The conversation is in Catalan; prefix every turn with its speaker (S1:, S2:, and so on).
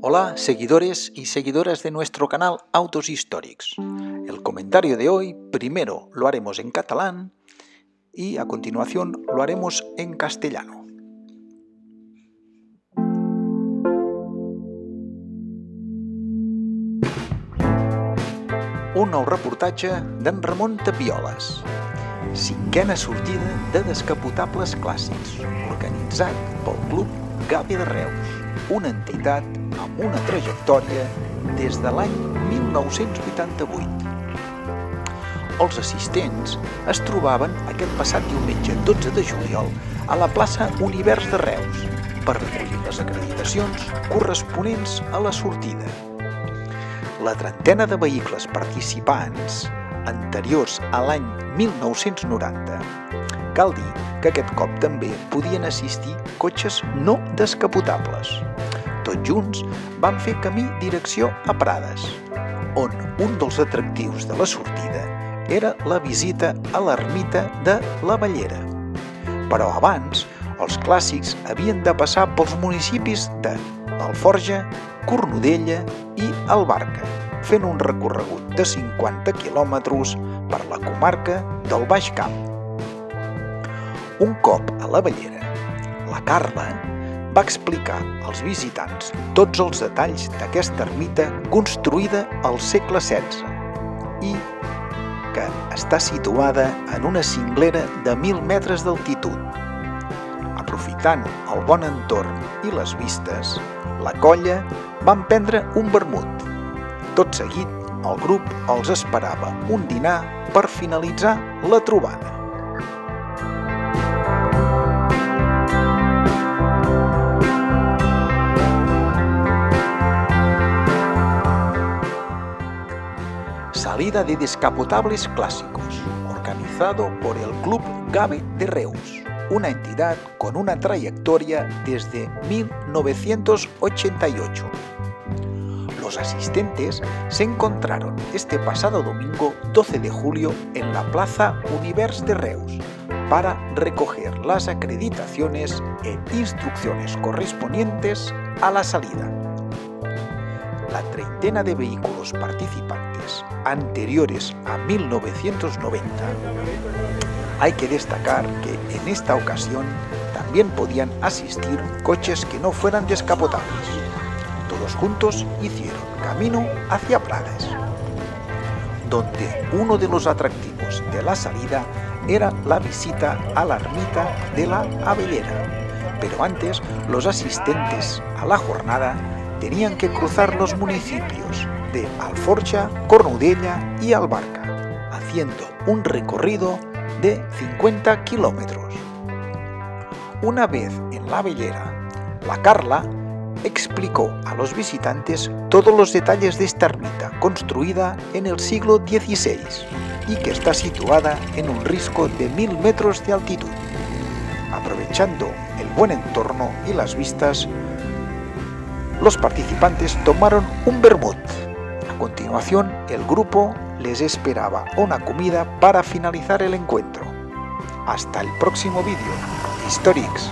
S1: Hola, seguidores y seguidoras de nuestro canal Autos Históricos. El comentario de hoy primero lo haremos en catalán y a continuación lo haremos en castellano. Un nou reportatge d'en Ramon Tapioles. Cinquena sortida de descapotables clàssics, organitzat pel Club Gavi de Reus, una entitat amb una trajectòria des de l'any 1988. Els assistents es trobaven aquest passat diumenge 12 de juliol a la plaça Univers de Reus per recollir les acreditacions corresponents a la sortida. La trentena de vehicles participants anteriors a l'any 1990 cal dir que aquest cop també podien assistir cotxes no descapotables. Tots junts van fer camí direcció a Prades, on un dels atractius de la sortida era la visita a l'ermita de la Ballera. Però abans, els clàssics havien de passar pels municipis de Alforja, Cornudella i Albarca, fent un recorregut de 50 quilòmetres per la comarca del Baix Camp. Un cop a la Ballera, la Carla va explicar als visitants tots els detalls d'aquesta ermita construïda al segle XVI i que està situada en una cinglera de 1.000 metres d'altitud. Aprofitant el bon entorn i les vistes, la colla van prendre un vermut. Tot seguit, el grup els esperava un dinar per finalitzar la trobada. Salida de descapotables clásicos, organizado por el Club Gabe de Reus, una entidad con una trayectoria desde 1988. Los asistentes se encontraron este pasado domingo 12 de julio en la Plaza Univers de Reus para recoger las acreditaciones e instrucciones correspondientes a la salida. La treintena de vehículos participantes anteriores a 1990, hay que destacar que en esta ocasión también podían asistir coches que no fueran descapotables. Todos juntos hicieron camino hacia Prades, donde uno de los atractivos de la salida era la visita a la ermita de la Avellera. Pero antes, los asistentes a la jornada tenían que cruzar los municipios de Alforja, Cornudella y Albarca, haciendo un recorrido de 50 kilómetros. Una vez en la Bellera, la Carla explicó a los visitantes todos los detalles de esta ermita construida en el siglo XVI y que está situada en un risco de mil metros de altitud. Aprovechando el buen entorno y las vistas, los participantes tomaron un vermut. A continuación, el grupo les esperaba una comida para finalizar el encuentro. Hasta el próximo vídeo. Historics.